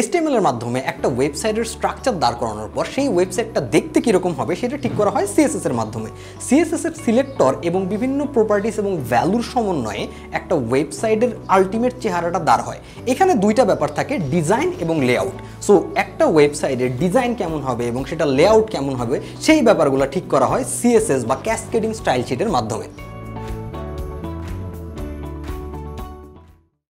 HTML এর মাধ্যমে একটা ওয়েবসাইটের স্ট্রাকচার দাঁড় করানোর পর সেই ওয়েবসাইটটা দেখতে কীরকম হবে সেটা ঠিক করা হয় সিএসএস এর মাধ্যমে। সিএসএস এর সিলেক্টর এবং বিভিন্ন প্রপার্টিস এবং ভ্যালুর সমন্বয়ে একটা ওয়েবসাইটের আলটিমেট চেহারাটা দাঁড় হয়। এখানে দুইটা ব্যাপার থাকে ডিজাইন এবং লেআউট সো একটা ওয়েবসাইটের ডিজাইন কেমন হবে এবং সেটা লেআউট কেমন হবে, সেই ব্যাপারগুলো ঠিক করা হয় সিএসএস বা ক্যাসকেডিং স্টাইল শিটের মাধ্যমে।